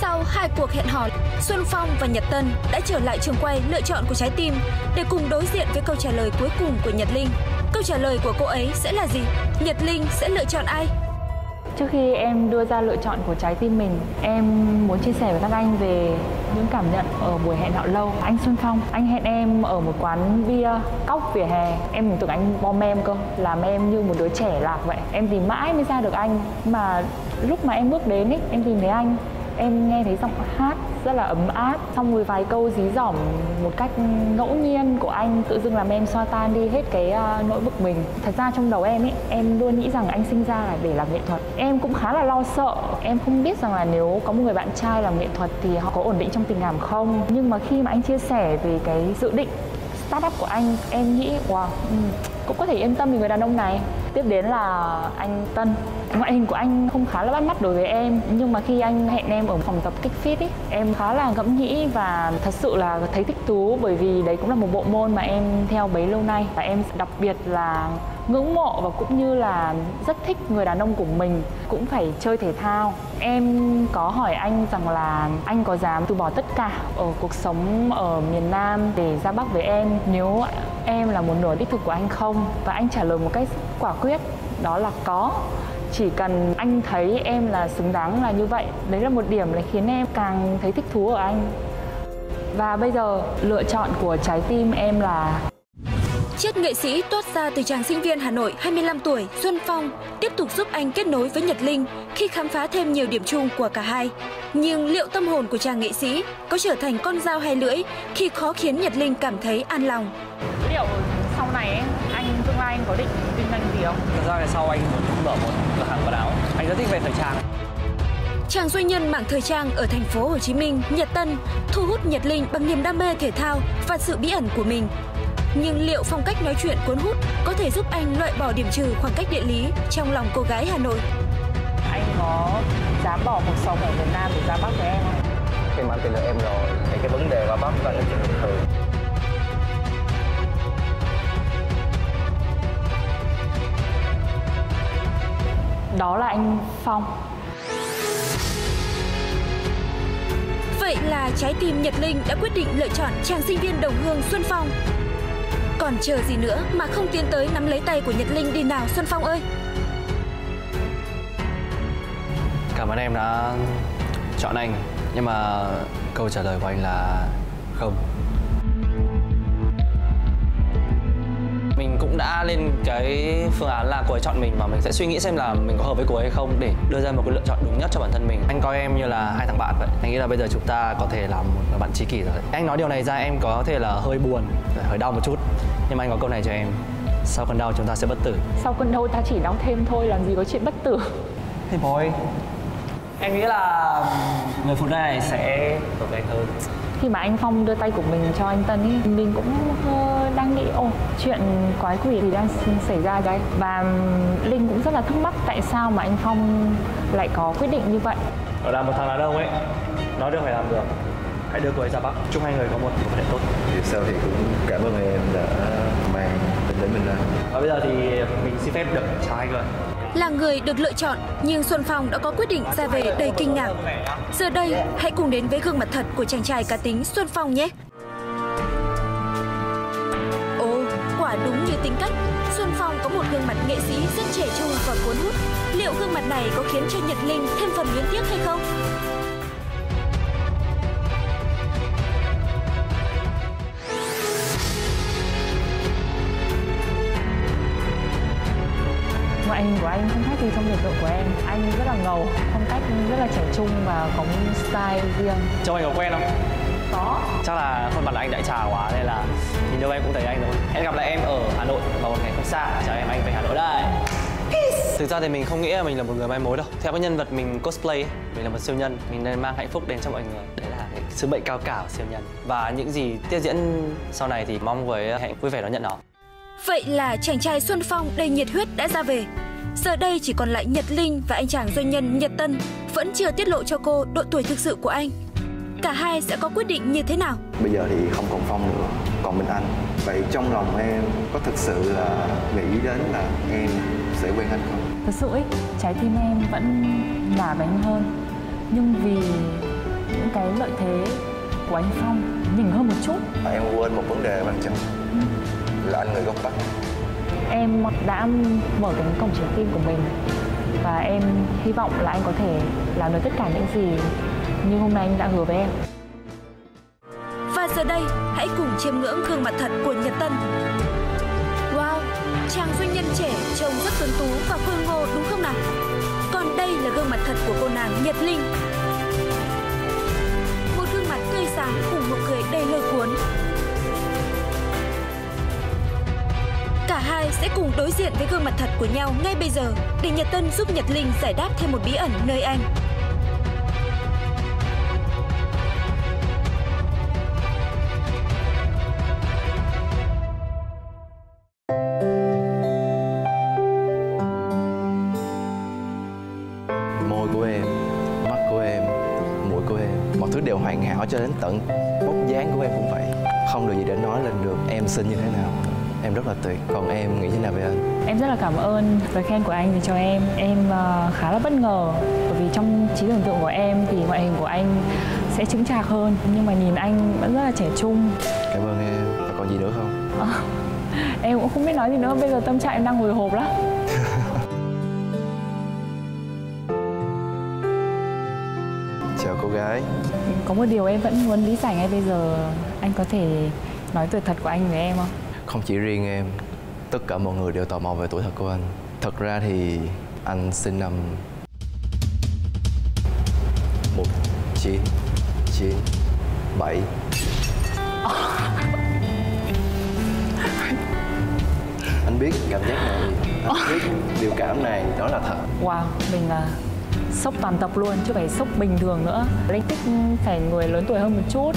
Sau hai cuộc hẹn hò, Xuân Phong và Nhật Tân đã trở lại trường quay lựa chọn của trái tim để cùng đối diện với câu trả lời cuối cùng của Nhật Linh. Câu trả lời của cô ấy sẽ là gì? Nhật Linh sẽ lựa chọn ai? Trước khi em đưa ra lựa chọn của trái tim mình, em muốn chia sẻ với các anh về những cảm nhận ở buổi hẹn hò lâu. Anh Xuân Phong, anh hẹn em ở một quán bia cóc vỉa hè. Em tưởng anh bom em cơ, làm em như một đứa trẻ lạc vậy. Em tìm mãi mới ra được anh. Mà lúc mà em bước đến ấy, em tìm thấy anh em nghe thấy giọng hát rất là ấm áp xong rồi vài câu dí dỏm một cách ngẫu nhiên của anh tự dưng làm em xoa tan đi hết cái uh, nỗi bực mình. Thật ra trong đầu em ấy em luôn nghĩ rằng anh sinh ra là để làm nghệ thuật. Em cũng khá là lo sợ. Em không biết rằng là nếu có một người bạn trai làm nghệ thuật thì họ có ổn định trong tình cảm không. Nhưng mà khi mà anh chia sẻ về cái dự định startup của anh em nghĩ wow ừ, cũng có thể yên tâm về người đàn ông này. Tiếp đến là anh Tân ngoại hình của anh không khá là bắt mắt đối với em, nhưng mà khi anh hẹn em ở phòng tập kích fit ấy em khá là ngẫm nghĩ và thật sự là thấy thích thú, bởi vì đấy cũng là một bộ môn mà em theo bấy lâu nay. Và em đặc biệt là ngưỡng mộ và cũng như là rất thích người đàn ông của mình, cũng phải chơi thể thao. Em có hỏi anh rằng là anh có dám từ bỏ tất cả ở cuộc sống ở miền Nam để ra Bắc với em, nếu em là một nửa đích thực của anh không? Và anh trả lời một cách quả quyết đó là có chỉ cần anh thấy em là xứng đáng là như vậy đấy là một điểm là khiến em càng thấy thích thú ở anh và bây giờ lựa chọn của trái tim em là Chiết nghệ sĩ toát ra từ chàng sinh viên Hà Nội 25 tuổi Xuân Phong tiếp tục giúp anh kết nối với Nhật Linh khi khám phá thêm nhiều điểm chung của cả hai. Nhưng liệu tâm hồn của chàng nghệ sĩ có trở thành con dao hai lưỡi khi khó khiến Nhật Linh cảm thấy an lòng? Liệu sau này anh tương lai anh có định gì không? Thật ra là sau anh muốn mở một cửa hàng quần áo. Anh rất thích về thời trang. Chàng doanh nhân mạng thời trang ở thành phố Hồ Chí Minh, Nhật Tân, thu hút Nhật Linh bằng niềm đam mê thể thao và sự bí ẩn của mình. Nhưng liệu phong cách nói chuyện cuốn hút có thể giúp anh loại bỏ điểm trừ khoảng cách địa lý trong lòng cô gái Hà Nội? Anh có dám bỏ cuộc sống ở Việt Nam để ra Bắc với em không? Khi mà anh tìm được em rồi, thì cái vấn đề ra Bắc là chuyện bình thường. Đó là anh Phong. Vậy là trái tim Nhật Linh đã quyết định lựa chọn chàng sinh viên đồng hương Xuân Phong. Còn chờ gì nữa mà không tiến tới nắm lấy tay của Nhật Linh đi nào Xuân Phong ơi? Cảm ơn em đã chọn anh Nhưng mà câu trả lời của anh là không đã lên cái phương án là cô ấy chọn mình Và mình sẽ suy nghĩ xem là mình có hợp với cô ấy hay không Để đưa ra một cái lựa chọn đúng nhất cho bản thân mình. Anh coi em như là hai thằng bạn vậy. Anh nghĩ là bây giờ chúng ta có thể làm một bạn tri kỷ rồi. Anh nói điều này ra em có thể là hơi buồn Hơi đau một chút. Nhưng mà anh có câu này cho em. Sau cơn đau chúng ta sẽ bất tử. Sau cơn đau ta chỉ đau thêm thôi Làm gì có chuyện bất tử. Hey boy Em nghĩ là người phụ nữ này sẽ hợp với anh hơn. Khi mà anh Phong đưa tay của mình cho anh Tân ý, mình cũng đang nghĩ ồ chuyện quái quỷ thì đang xảy ra đấy. Và Linh cũng rất là thắc mắc tại sao mà anh Phong lại có quyết định như vậy. Ở là một thằng đàn ông ấy nói được phải làm được. Hãy đưa cô ấy ra bắc. Chúc hai người có một quan hệ tốt. Thì sau thì cũng cảm ơn em đã mang tình đến mình ra và bây giờ thì mình xin phép được chào hai người. Là người được lựa chọn nhưng Xuân Phong đã có quyết định ra về đầy kinh ngạc. Giờ đây, hãy cùng đến với gương mặt thật của chàng trai cá tính Xuân Phong nhé. Tính cách, Xuân Phong có một gương mặt nghệ sĩ rất trẻ trung và cuốn hút. Liệu gương mặt này có khiến cho Nhật Linh thêm phần luyến tiếc hay không? ngoại hình của anh không khác gì trong tưởng tượng của em anh rất là ngầu phong cách rất là trẻ trung và có một style riêng trông anh có quen không có. Chắc là khuôn mặt là anh đại trà quá nên là nhìn đâu em cũng thấy anh rồi hẹn gặp lại em ở hà nội vào một ngày không xa. Chào em anh về hà nội đây. Thực ra thì mình không nghĩ là mình là một người mai mối đâu. Theo cái nhân vật mình cosplay Mình là một siêu nhân. Mình nên mang hạnh phúc đến cho mọi người. Đấy là cái sứ mệnh cao cả của siêu nhân. Và những gì tiếp diễn sau này thì mong với hạnh vui vẻ đón nhận nó. Vậy là chàng trai Xuân Phong đầy nhiệt huyết đã ra về. Giờ đây chỉ còn lại Nhật Linh và anh chàng doanh nhân Nhật Tân Vẫn chưa tiết lộ cho cô độ tuổi thực sự của anh Cả hai sẽ có quyết định như thế nào? Bây giờ thì không còn Phong nữa Còn mình anh. Vậy trong lòng em có thực sự là nghĩ đến là em sẽ quen anh không? Thật sự ấy, trái tim em vẫn là với anh hơn. Nhưng vì cái lợi thế của anh Phong nhỉnh hơn một chút. Em quên một vấn đề quan trọng là anh người gốc Bắc. Em đã mở cánh cổng trái tim của mình. Và em hy vọng là anh có thể làm được tất cả những gì như hôm nay anh đã hứa với em Và giờ đây, hãy cùng chiêm ngưỡng gương mặt thật của Nhật Tân. Wow, chàng doanh nhân trẻ trông rất tuấn tú và khôi ngô đúng không nào? Còn đây là gương mặt thật của cô nàng Nhật Linh. Một gương mặt tươi sáng cùng nụ cười đầy lôi cuốn. Cả hai sẽ cùng đối diện với gương mặt thật của nhau ngay bây giờ để Nhật Tân giúp Nhật Linh giải đáp thêm một bí ẩn nơi anh. Mọi thứ đều hoàn hảo cho đến tận bóc dáng của em cũng vậy không được gì để nói lên được em xinh như thế nào em rất là tuyệt còn em nghĩ thế nào về anh Em rất là cảm ơn lời khen của anh dành cho em. Em ờ, khá là bất ngờ bởi vì trong trí tưởng tượng của em thì ngoại hình của anh sẽ chững chạc hơn nhưng mà nhìn anh vẫn rất là trẻ trung. cảm ơn em và còn gì nữa không Ờ, em cũng không biết nói gì nữa. Bây giờ tâm trạng em đang hồi hộp lắm. Chào cô gái Có một điều em vẫn muốn lý giải ngay bây giờ. Anh có thể nói tuổi thật của anh với em không? không chỉ riêng em tất cả mọi người đều tò mò về tuổi thật của anh thật ra thì anh sinh năm một chín chín bảy anh biết cảm giác này anh biết điều cảm này đó là thật Wow, mình là sốc toàn tập luôn chứ phải sốc bình thường nữa. Linh thích phải người lớn tuổi hơn một chút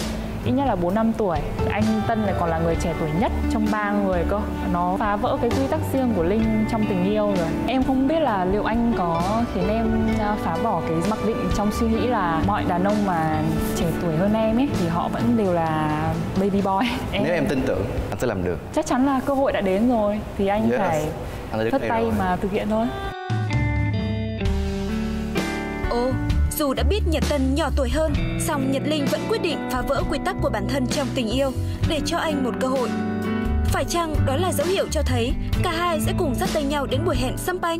ít nhất là 4 năm tuổi anh Tân lại còn là người trẻ tuổi nhất trong ba người cơ nó phá vỡ cái quy tắc riêng của Linh trong tình yêu rồi em không biết là liệu anh có khiến em à, phá bỏ cái mặc định trong suy nghĩ là mọi đàn ông mà trẻ tuổi hơn em ấy thì họ vẫn đều là baby boy nếu em tin tưởng anh sẽ làm được chắc chắn là cơ hội đã đến rồi thì anh Yes. phải anh thất tay rồi. mà thực hiện thôi Ô, dù đã biết Nhật Tân nhỏ tuổi hơn, song Nhật Linh vẫn quyết định phá vỡ quy tắc của bản thân trong tình yêu để cho anh một cơ hội. Phải chăng đó là dấu hiệu cho thấy cả hai sẽ cùng dắt tay nhau đến buổi hẹn xăm banh?